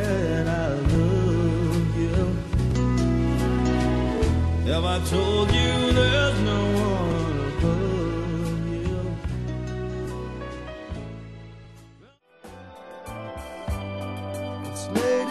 that I love you? Have I told you there's no one above you? It's late.